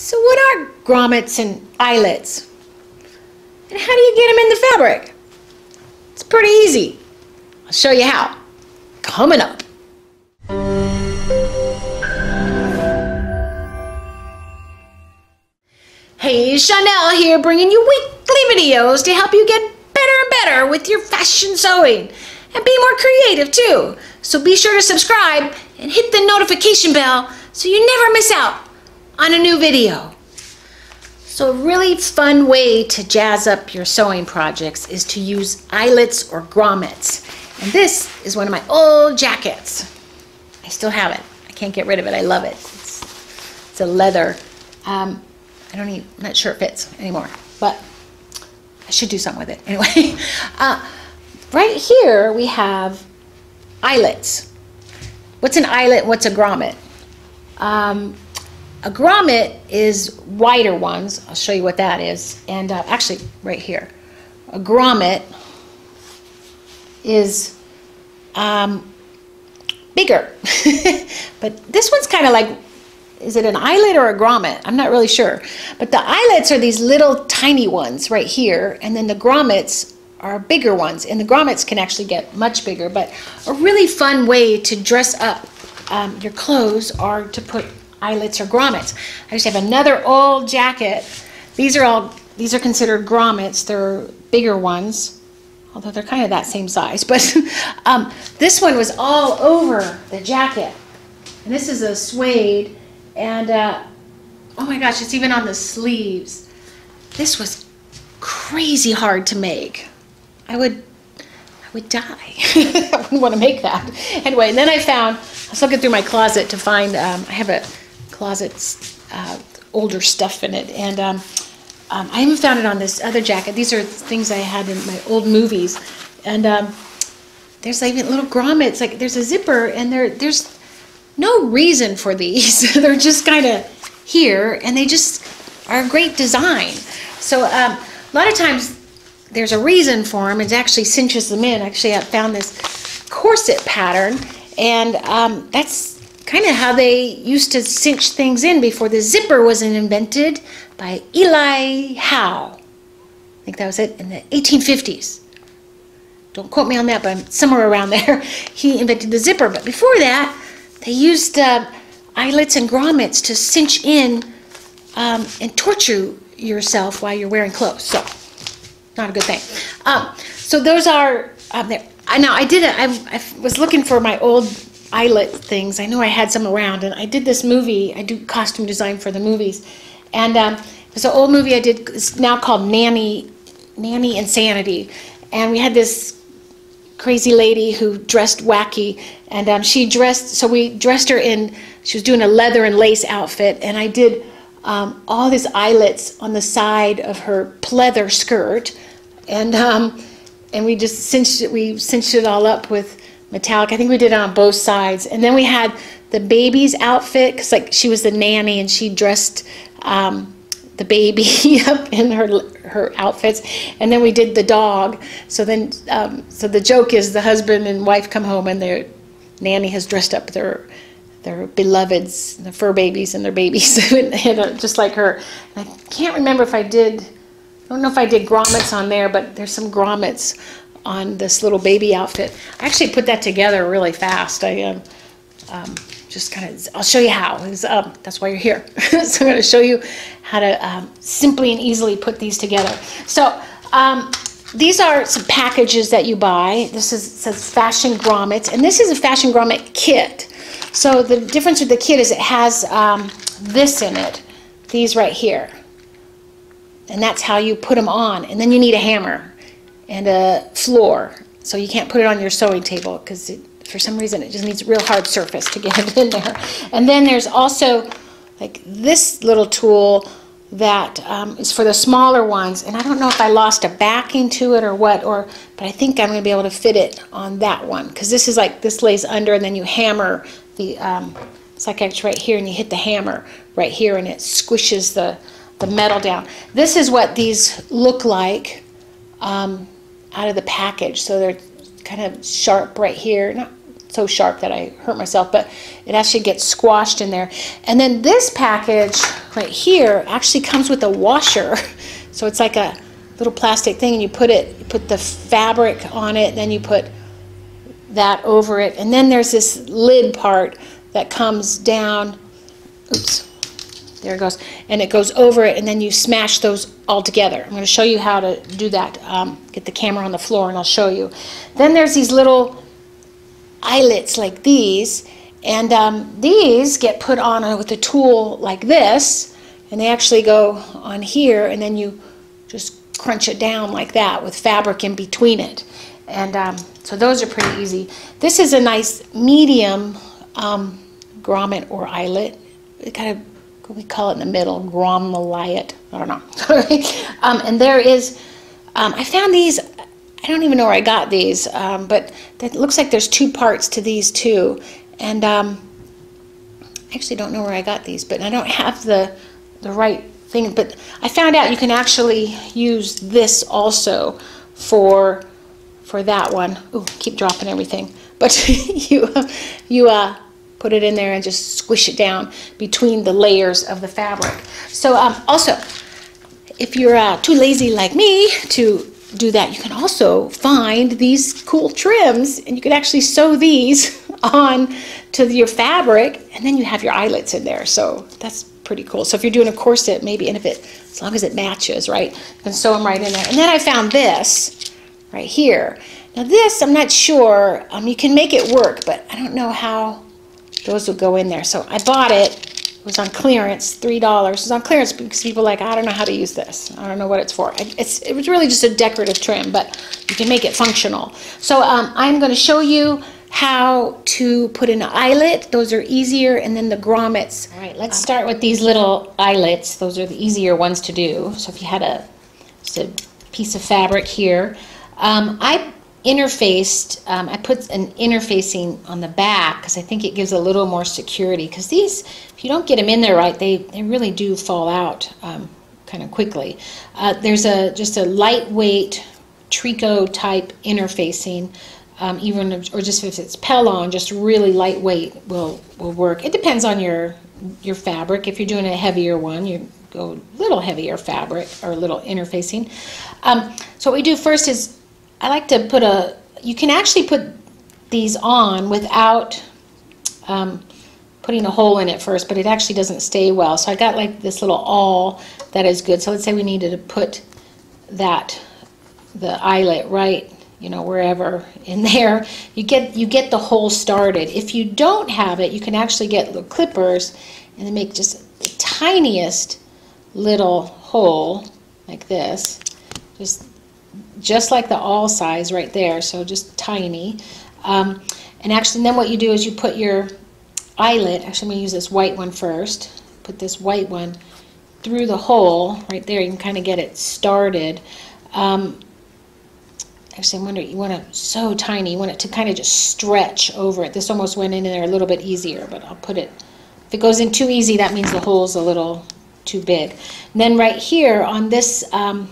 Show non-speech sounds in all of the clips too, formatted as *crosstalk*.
So what are grommets and eyelets? And how do you get them in the fabric? It's pretty easy. I'll show you how. Coming up. Hey, Chanel here bringing you weekly videos to help you get better and better with your fashion sewing and be more creative too. So be sure to subscribe and hit the notification bell so you never miss out on a new video. So a really fun way to jazz up your sewing projects is to use eyelets or grommets. And this is one of my old jackets. I still have it. I can't get rid of it. I love it. It's, it's a leather. Um, I don't even, I'm not sure it fits anymore, but I should do something with it. *laughs* Anyway, uh, right here we have eyelets. What's an eyelet? What's a grommet? Um, a grommet is wider ones. I'll show you what that is. And uh, actually, right here. A grommet is um, bigger. *laughs* but this one's kind of like, is it an eyelet or a grommet? I'm not really sure. But the eyelets are these little tiny ones right here. And then the grommets are bigger ones. And the grommets can actually get much bigger. But a really fun way to dress up um, your clothes are to put eyelets or grommets. I just have another old jacket. These are all, these are considered grommets. They're bigger ones, although they're kind of that same size. *laughs* But um, this one was all over the jacket. And this is a suede. And uh, oh my gosh, it's even on the sleeves. This was crazy hard to make. I would I would die. *laughs* I wouldn't want to make that. Anyway, and then I found, I was looking through my closet to find, um, I have a closet's uh, older stuff in it. And um, um, I even found it on this other jacket. These are things I had in my old movies. And um, there's like little grommets, like there's a zipper, and there there's no reason for these. *laughs* They're just kind of here, and they just are a great design. So um, a lot of times there's a reason for them. It actually cinches them in. Actually, I found this corset pattern, and um, that's kind of how they used to cinch things in before the zipper was invented by Eli Howe. I think that was it in the 1850s. Don't quote me on that, but I'm somewhere around *laughs* there. He invented the zipper. But before that, they used uh, eyelets and grommets to cinch in um, and torture yourself while you're wearing clothes. So, not a good thing. Um, so those are um, there. I know I did it. I, I was looking for my old eyelet things. I know I had some around, and I did this movie. I do costume design for the movies, and um, it's an old movie I did. It's now called Nanny, Nanny Insanity, and we had this crazy lady who dressed wacky, and um, she dressed. So we dressed her in. She was doing a leather and lace outfit, and I did um, all these eyelets on the side of her pleather skirt, and um, and we just cinched it. We cinched it all up with metallic. I think we did it on both sides. And then we had the baby's outfit because like she was the nanny and she dressed um, the baby *laughs* up in her her outfits. And then we did the dog. So then um, so the joke is the husband and wife come home and their nanny has dressed up their their beloveds, the fur babies and their babies, *laughs* just like her. I can't remember if I did. I don't know if I did grommets on there, but there's some grommets on this little baby outfit. I actually put that together really fast. I um, um, just kind of, I'll show you how. Um, that's why you're here. *laughs* so I'm going to show you how to um, simply and easily put these together. So um, these are some packages that you buy. This is says Fashion Grommets, and this is a Fashion Grommet kit. So the difference with the kit is it has this in it, these right here. And that's how you put them on. And then you need a hammer and a floor. So you can't put it on your sewing table because for some reason it just needs a real hard surface to get *laughs* it in there. And then there's also like this little tool that um, is for the smaller ones. And I don't know if I lost a backing to it or what, or but I think I'm going to be able to fit it on that one because this is like this lays under and then you hammer the um, it's like right here and you hit the hammer right here and it squishes the the metal down. This is what these look like. Um, out of the package. So they're kind of sharp right here. Not so sharp that I hurt myself, but it actually gets squashed in there. And then this package right here actually comes with a washer. *laughs* So it's like a little plastic thing and you put it, you put the fabric on it, then you put that over it. And then there's this lid part that comes down. Oops. There it goes. And it goes over it, and then you smash those all together. I'm going to show you how to do that. Um, get the camera on the floor, and I'll show you. Then there's these little eyelets like these, and um, these get put on with a tool like this, and they actually go on here, and then you just crunch it down like that with fabric in between it. And um, so those are pretty easy. This is a nice medium um, grommet or eyelet. It kind of, we call it in the middle, grommet. I don't know. *laughs* um, and there is, um, I found these I don't even know where I got these, um, but it looks like there's two parts to these too. And um, I actually don't know where I got these, but I don't have the, the right thing. But I found out you can actually use this also for, for that one. Ooh, keep dropping everything. But *laughs* you, you uh, put it in there and just squish it down between the layers of the fabric. So um, also, if you're uh, too lazy like me to do that, you can also find these cool trims and you can actually sew these *laughs* on to your fabric and then you have your eyelets in there. So that's pretty cool. So if you're doing a corset, maybe, and if it, as long as it matches, right, you can sew them right in there. And then I found this right here. Now this, I'm not sure, um, you can make it work, but I don't know how those will go in there. So I bought it it was on clearance, three dollars. It was on clearance because people like, I don't know how to use this. I don't know what it's for. It's it was really just a decorative trim, but you can make it functional. So um, I'm going to show you how to put an eyelet. Those are easier, and then the grommets. All right, let's start with these little eyelets. Those are the easier ones to do. So if you had a just a piece of fabric here, um, I interfaced, um, I put an interfacing on the back because I think it gives a little more security because these, if you don't get them in there right, they, they really do fall out um, kind of quickly. Uh, there's a just a lightweight tricot type interfacing, um, even or just if it's Pellon, just really lightweight will will work. It depends on your your fabric. If you're doing a heavier one, you go a little heavier fabric or a little interfacing. Um, so what we do first is I like to put a, you can actually put these on without um, putting a hole in it first, but it actually doesn't stay well. So I got like this little awl that is good. So let's say we needed to put that, the eyelet right, you know, wherever in *laughs* there. You get, you get the hole started. If you don't have it, you can actually get little clippers and then make just the tiniest little hole like this. Just just like the awl size right there, so just tiny. Um, and actually, then what you do is you put your eyelet, actually I'm going to use this white one first, put this white one through the hole right there. You can kind of get it started. Um, actually, I wonder, you want it so tiny, you want it to kind of just stretch over it. This almost went in there a little bit easier, but I'll put it, if it goes in too easy, that means the hole's a little too big. And then right here on this um,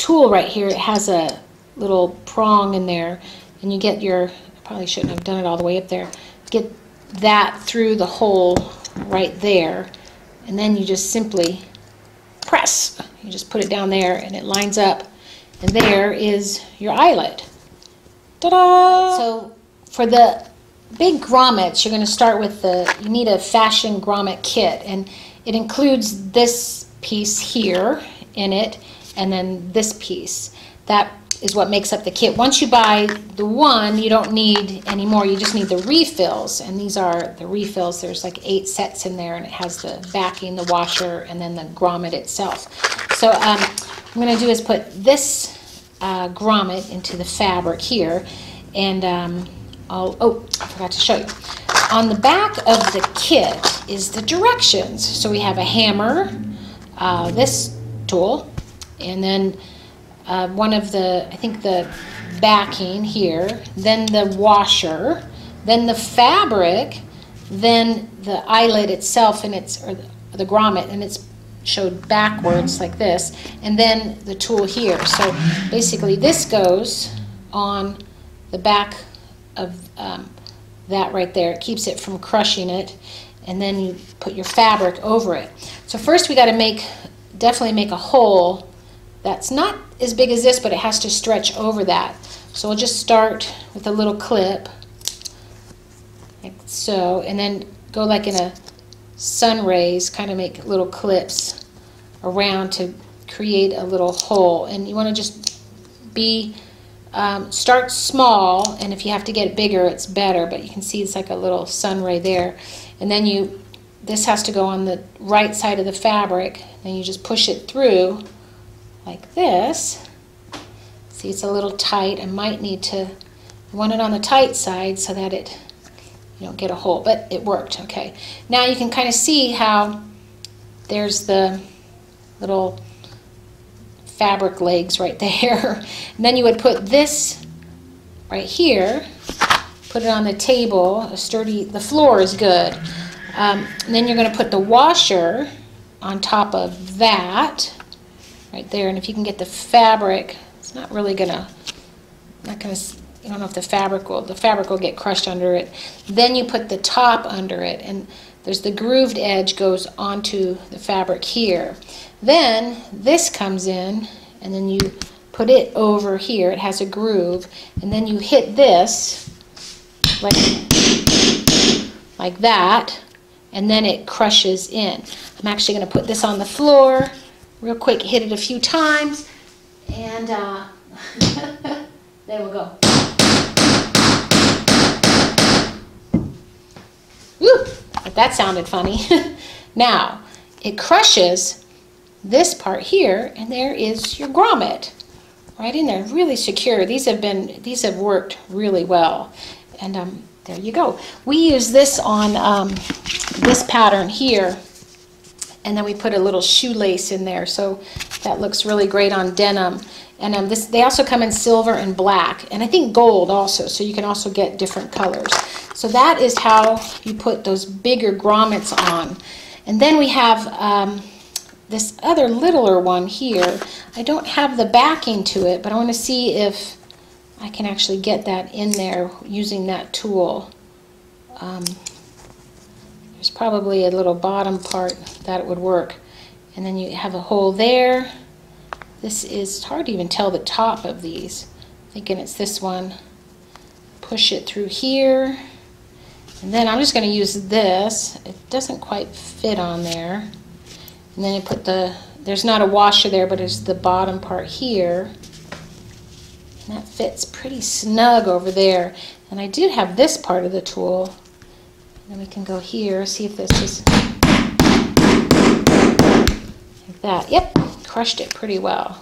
tool right here, it has a little prong in there, and you get your, probably shouldn't have done it all the way up there, get that through the hole right there, and then you just simply press. You just put it down there, and it lines up, and there is your eyelet. Ta-da! So for the big grommets, you're going to start with the, you need a fashion grommet kit, and it includes this piece here in it, and then this piece. That is what makes up the kit. Once you buy the one, you don't need any more. You just need the refills, and these are the refills. There's like eight sets in there, and it has the backing, the washer, and then the grommet itself. So um, I'm going to do is put this uh, grommet into the fabric here, and um, I'll, oh, I forgot to show you. On the back of the kit is the directions. So we have a hammer, uh, this tool, and then uh, one of the, I think the backing here, then the washer, then the fabric, then the eyelet itself and it's, or the, the grommet, and it's showed backwards like this, and then the tool here. So basically this goes on the back of um, that right there. It keeps it from crushing it. And then you put your fabric over it. So first we got to make, definitely make a hole that's not as big as this, but it has to stretch over that. So we'll just start with a little clip, like so, and then go like in a sun rays, kind of make little clips around to create a little hole. And you want to just be, um, start small, and if you have to get bigger, it's better, but you can see it's like a little sun ray there. And then you, this has to go on the right side of the fabric, and you just push it through like this. See, it's a little tight. I might need to want it on the tight side so that it you don't get a hole, but it worked, okay. Now you can kind of see how there's the little fabric legs right *laughs* there. and then you would put this right here, put it on the table, a sturdy, the floor is good. Um, then you're going to put the washer on top of that, right there. And if you can get the fabric, it's not really to, not to, I don't know if the fabric will, the fabric will get crushed under it. Then you put the top under it, and there's the grooved edge goes onto the fabric here. Then this comes in, and then you put it over here. It has a groove, and then you hit this like, like that, and then it crushes in. I'm actually going to put this on the floor real quick, hit it a few times, and uh, *laughs* there we go. Woo! That sounded funny. *laughs* now, it crushes this part here, and there is your grommet right in there, really secure. These have been, these have worked really well. And um, there you go. We use this on um, this pattern here, and then we put a little shoelace in there, so that looks really great on denim. And um, this, they also come in silver and black, and I think gold also, so you can also get different colors. So that is how you put those bigger grommets on. And then we have um, this other littler one here. I don't have the backing to it, but I want to see if I can actually get that in there using that tool. Um, there's probably a little bottom part that would work. And then you have a hole there. This is hard to even tell the top of these. Thinking it's this one. Push it through here. And then I'm just going to use this. It doesn't quite fit on there. And then you put the, there's not a washer there, but it's the bottom part here. And that fits pretty snug over there. And I did have this part of the tool. Then we can go here, see if this is like that. Yep, crushed it pretty well.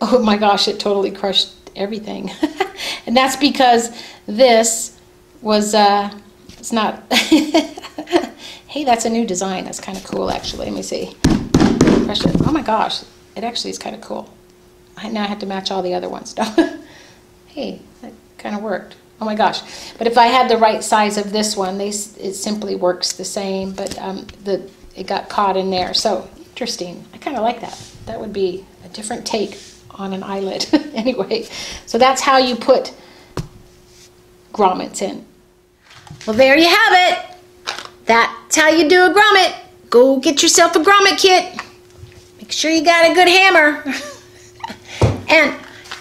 Oh my gosh, it totally crushed everything. *laughs* and that's because this was, uh, it's not, *laughs* hey, that's a new design. That's kind of cool, actually. Let me see. Crush it. Oh my gosh, it actually is kind of cool. I, now I have to match all the other ones. *laughs* hey, that kind of worked. Oh my gosh. But if I had the right size of this one, they, it simply works the same, but um, the, it got caught in there. So interesting. I kind of like that. That would be a different take on an eyelet. *laughs* anyway, so that's how you put grommets in. Well, there you have it. That's how you do a grommet. Go get yourself a grommet kit. Make sure you got a good hammer. *laughs* and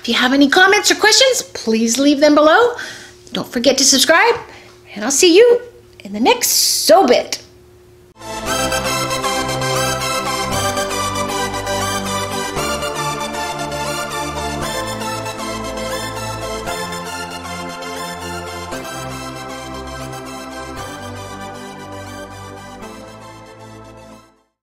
you have any comments or questions, please leave them below. Don't forget to subscribe, and I'll see you in the next SewBit.